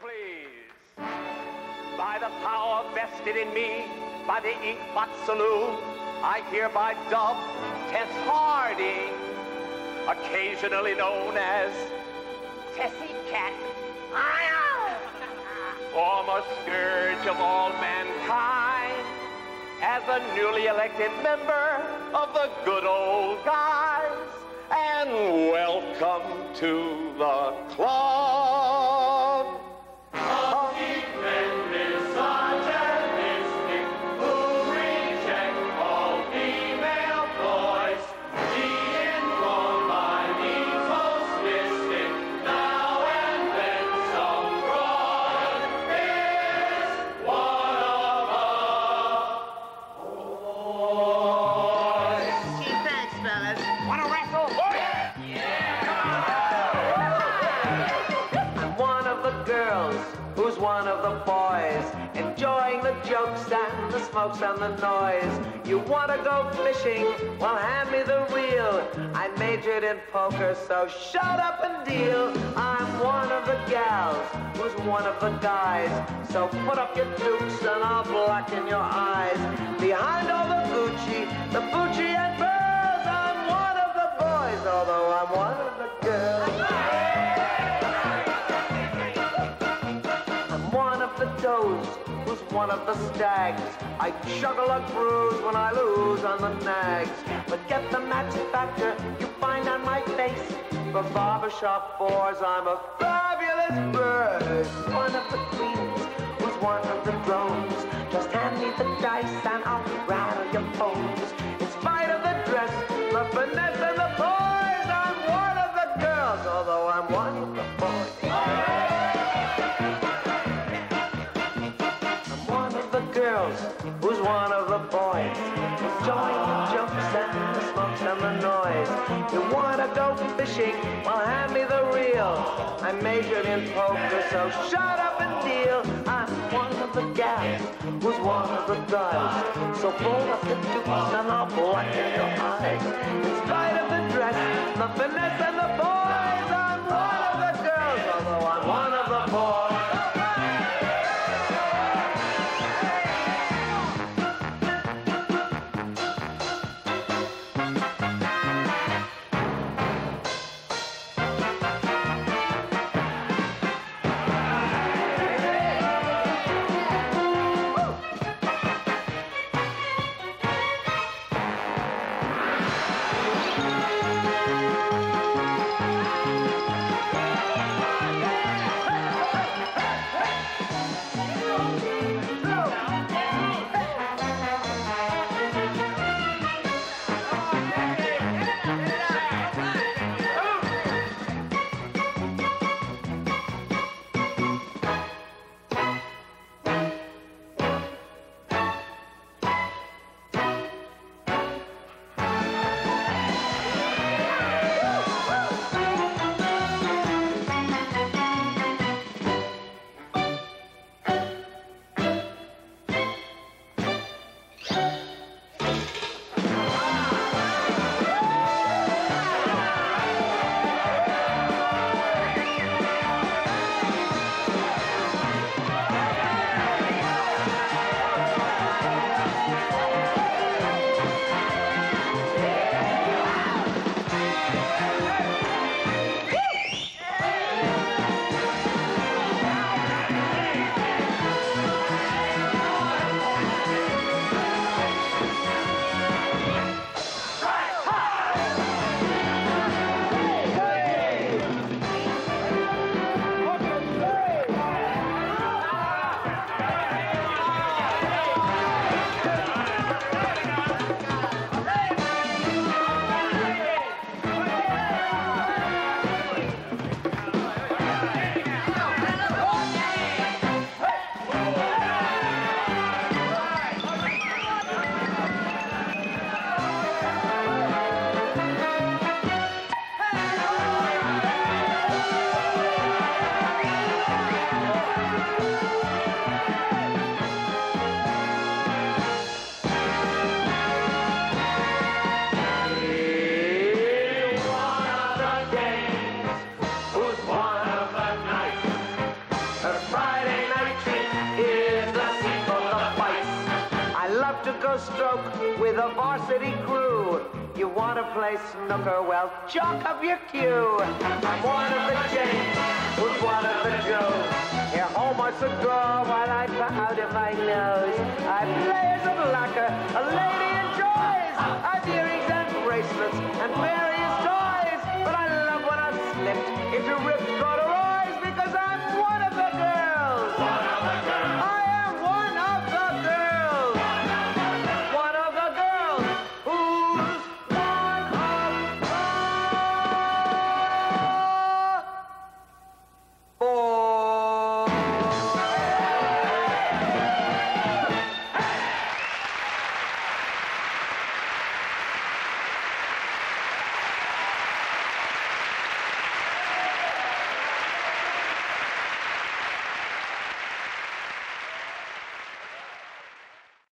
please. By the power vested in me by the Inkpot Saloon, I hereby dub Tess Harding, occasionally known as Tessie Cat. I am, former scourge of all mankind, as a newly elected member of the good old guys. And welcome to the club. Smokes and the noise. You wanna go fishing? Well, hand me the reel. I majored in poker, so shut up and deal. I'm one of the gals who's one of the guys, so put up your dukes and I'll blacken your eyes. Behind all the Gucci, the Pucci and pearls, I'm one of the boys, although I'm one of the girls. I'm who's one of the stags. I juggle a bruise when I lose on the nags. But get the Max Factor you find on my face. For barbershop bores, I'm a fabulous bird. One of the queens was one of the drones. Just hand me the dice and I'll rattle your bones. In spite of the dress, the finesse the boys. Enjoying the jokes and the smokes and the noise. You wanna go fishing? Well, hand me the reel. I majored in poker, so shut up and deal. I'm one of the gals who's one of the guys. So pull up the dukes and I'll blacken your eyes. In spite of the dress, the finesse and the boys, stroke with a varsity crew. You want to play snooker? Well, chalk up your cue. I'm one of the James who's one of the Joes. Here home I a draw while I put out of my nose. I play as a lacquer, a lady enjoys. I've earrings and bracelets and various toys. But I love when I slipped into ripped